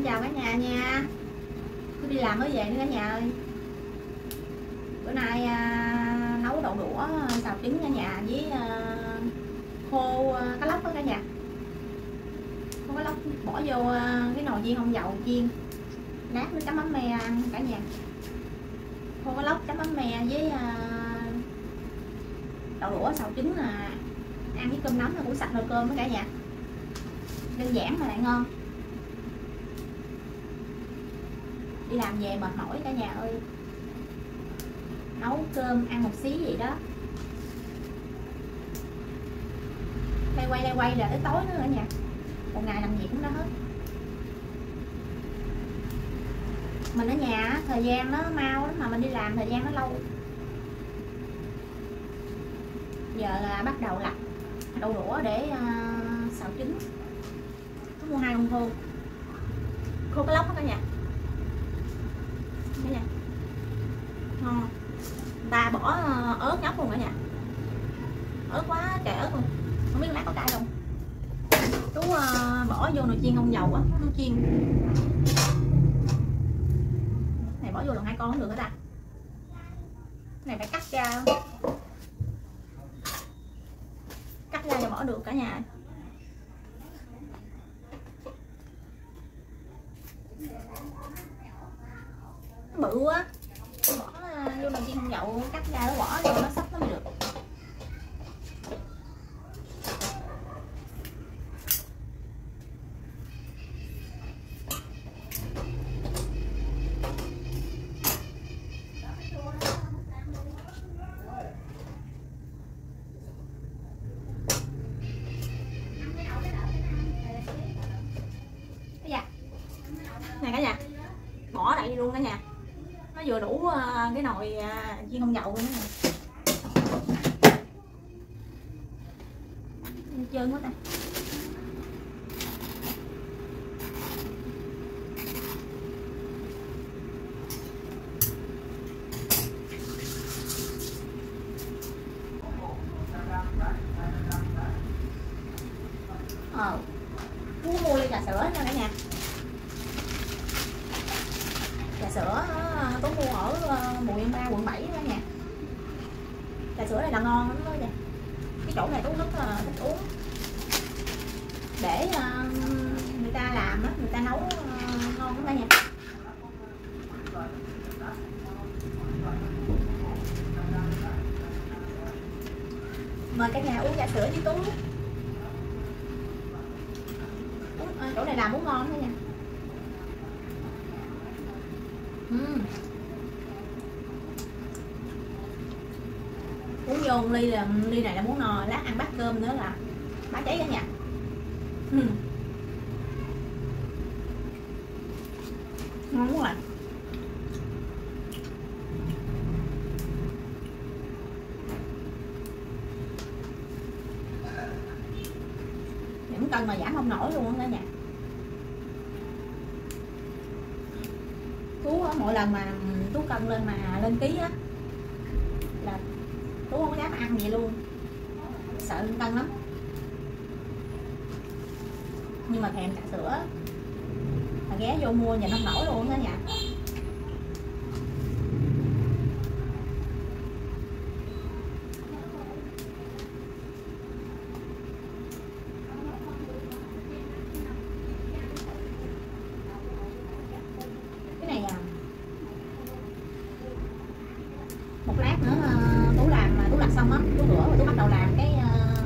xin chào cả nhà nha. Tôi đi làm mới về nữa cả nhà ơi. Bữa nay à, nấu đậu đũa à, xào trứng cả nhà với à, khô à, cá lóc đó cả nhà. Khô cá lóc bỏ vô à, cái nồi chiên không dầu chiên. Nát với chấm mắm me ăn cả nhà. Khô cá lóc chấm mắm me với à, đậu đũa xào trứng là ăn với cơm nắm là cũng sạch nồi cơm đó cả nhà. Đơn giản mà lại ngon. Đi làm về mệt mỏi cả nhà ơi. Nấu cơm ăn một xí vậy đó. Lay quay lay quay là tới tối nữa cả nhà. Một ngày làm gì cũng đó hết. Mình ở nhà thời gian nó mau lắm mà mình đi làm thời gian nó lâu. Giờ là bắt đầu lặt đậu đũa để uh, xào trứng. Có mua hai con khô khô cái lóc đó cả nhà. Ờ. ngon ta bỏ ờ, ớt nhóc luôn cả nhà. Ớt quá trời ớt luôn. Không biết lát có cay không? Chú uh, bỏ vô nồi chiên không dầu á nó chiên. Này bỏ vô lần hai con cũng được hết ta? Này phải cắt ra. Cắt ra cho bỏ được cả nhà. Bự quá đậu cắt ra nó bỏ vô, nó sắp nó mới được nè này cả nhà? Bỏ lại đi luôn cả nhà nó vừa đủ ờ, cái nồi ờ, chiên không dầu luôn nè. Trơn quá ta ờ Phú mua ly trà sữa nha cả nhà trà sữa á, Tú mua ở ờ, Bùi Yên Ba quận 7 đó nha trà sữa này là ngon lắm đó nha. Cái chỗ này Tú rất là thích uống. Để uh, người ta làm á người ta nấu uh, ngon lắm đây nha. Mời cả nhà uống trà sữa với Tú. Uống- chỗ này làm uống ngon thôi nha. Ừm. Vô một ly là ly này là muốn no lát ăn bát cơm nữa là bá cháy cả nhà. Ừm. ngon quá à cân mà giảm không nổi luôn đó nha nhà. Tú mỗi lần mà tú cân lên mà lên ký á tú không? Có dám ăn gì luôn. Sợ lên cân lắm. Nhưng mà thèm trà sữa. Mà ghé vô mua nhìn không nổi luôn đó nha cái này à một lát nữa ờ, tú làm mà tú làm xong á tú rửa rồi tú bắt đầu làm cái ờ,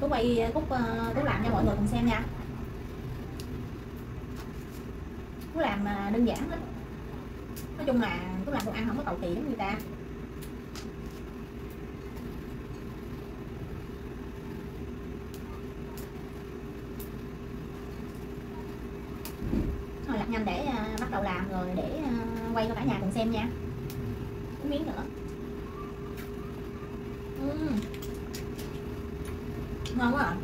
tú quay cúc ờ, tú làm cho mọi người cùng xem nha. Tú làm ờ, đơn giản lắm. Nói chung là tú làm đồ ăn không có cầu kỳ giống người ta. Thôi lặt nhanh để ờ, bắt đầu làm rồi để ờ, quay cho cả nhà cùng xem nha. Miếng nữa. Ừm. ngon quá à.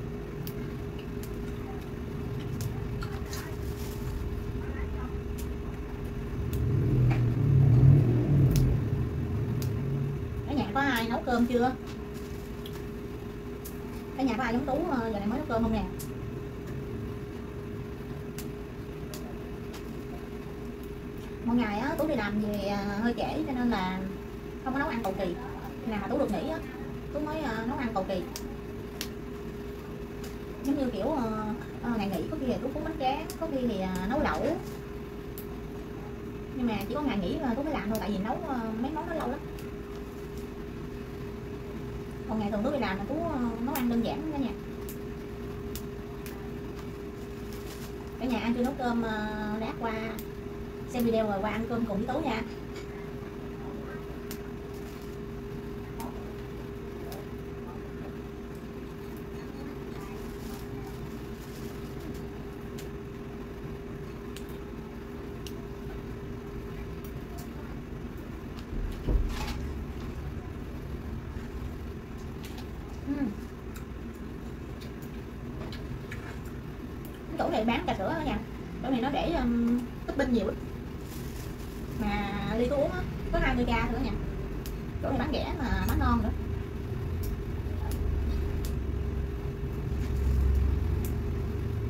Cả nhà có ai nấu cơm chưa? Cả nhà có ai giống tú ờ, giờ này mới nấu cơm không nè? Một ngày á, tú đi làm về ờ, hơi trễ cho nên là không có nấu ăn cầu kỳ. Nào mà tú được nghỉ á tú mới ờ, nấu ăn cầu kỳ. Giống như kiểu uh, uh, ngày nghỉ có khi là tú cuốn bánh tráng có khi thì uh, nấu lẩu. Nhưng mà chỉ có ngày nghỉ là tú mới làm thôi tại vì nấu uh, mấy món nó lâu lắm. Còn ngày thường tú đi làm là tú uh, nấu ăn đơn giản cả nhà cả nhà ăn chưa nấu cơm uh, lát qua xem video rồi qua ăn cơm cùng với tú nha. Cái tủ này bán trà sữa đó nha tủ này nó để um, topping nhiều mà ly tôi uống á có 20 k nữa nha. Chỗ này bán rẻ mà bán ngon nữa.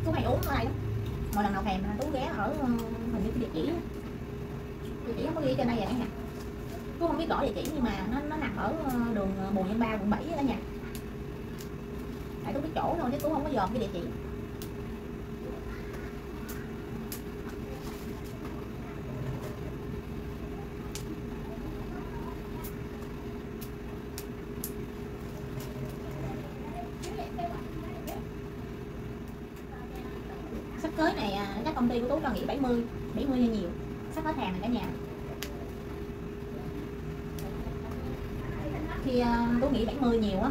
Tú hay uống ở đây lắm. Mỗi lần nào thèm tú ghé ở um, hình như cái địa chỉ đó. địa chỉ không có ghi trên đây vậy nha. Tú không biết rõ địa chỉ nhưng mà nó nó nằm ở uh, đường uh, Bùi Nhân Ba quận 7 đó nha cái chỗ thôi chứ cũng không có dòm cái địa chỉ. Sắp tới này à, các công ty của tú cho nghỉ 70 70 hay nhiều. Sắp hết hàng này cả nhà. Thì uh, tú nghỉ 70 nhiều á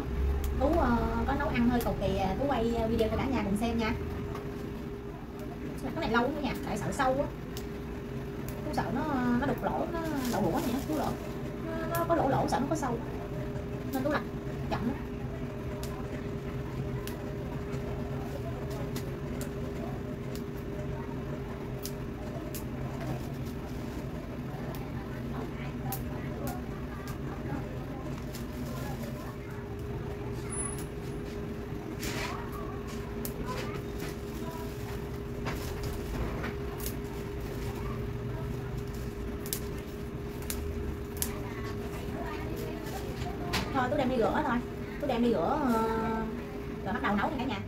tú uh, có nấu ăn hơi cầu kỳ à. tú quay ờ, video cho cả nhà cùng xem nha. Cái này lâu quá nha tại sợ sâu quá. tú sợ nó ờ, nó đục lỗ nó đậu đũa này nó tú lỗ. Nó, nó có lỗ lỗ sợ nó có sâu. Nên tú lặt chậm lắm thôi tôi đem đi rửa thôi. Tôi đem đi rửa ờ, rồi bắt đầu nấu nha cả nhà.